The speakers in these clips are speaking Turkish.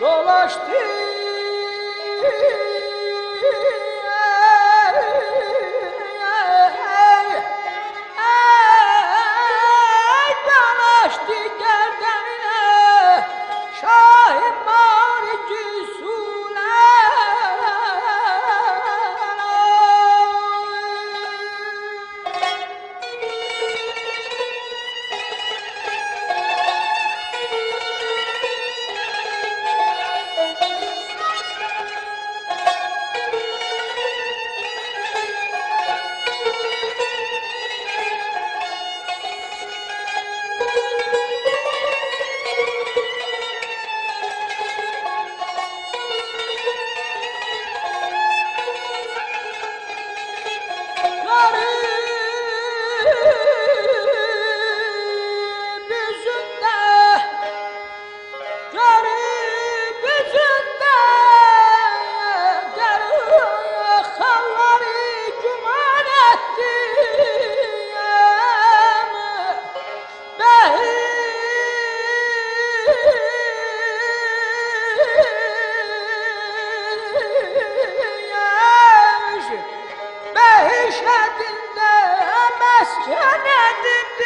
dolaştı.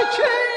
Church.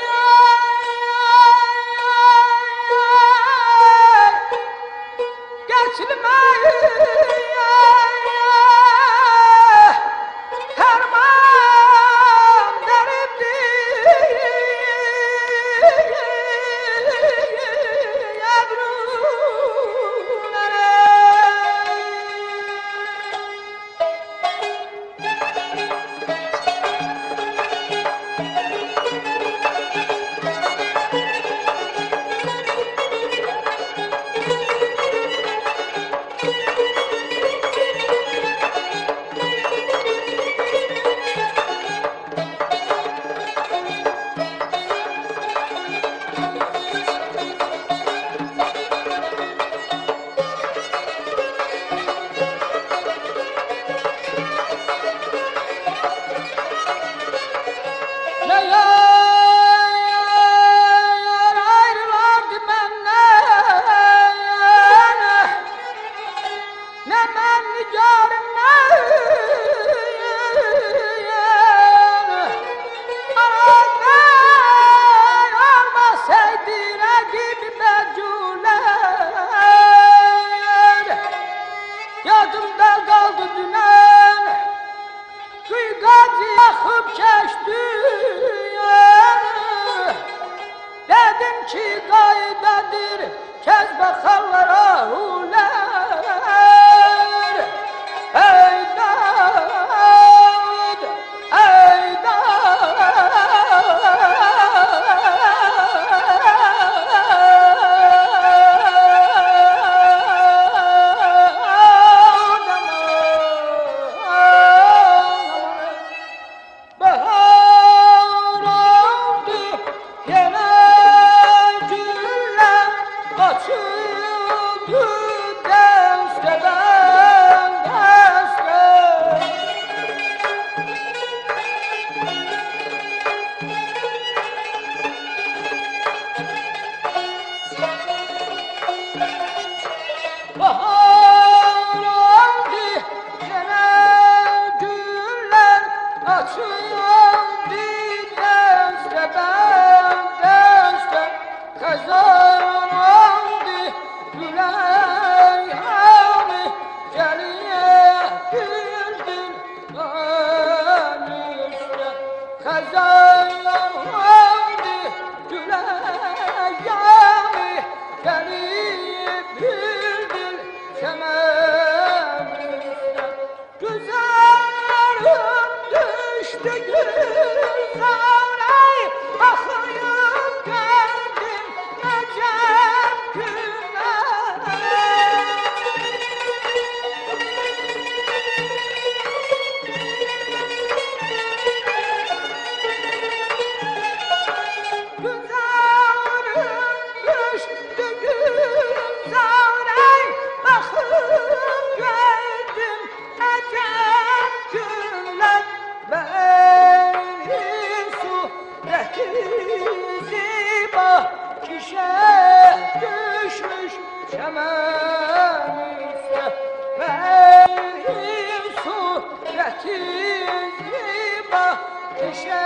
Ziba Kişe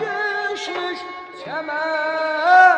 düşmüş çemenise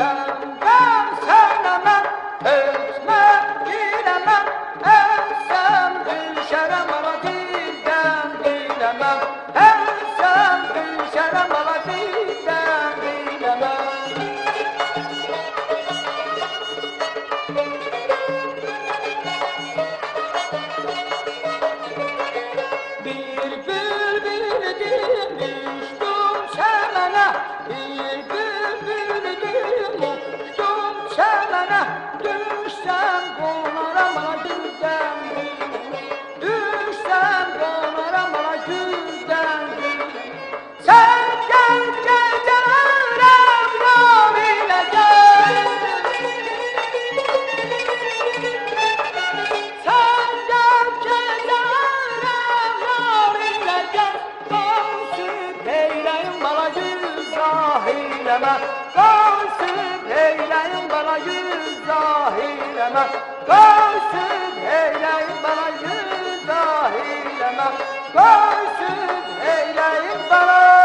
Shalom. şah eyleme Gavsül eyleyin bana güzah eyleme Gavsül eyleyin bana güzah eyleme Gavsül eyleyin bana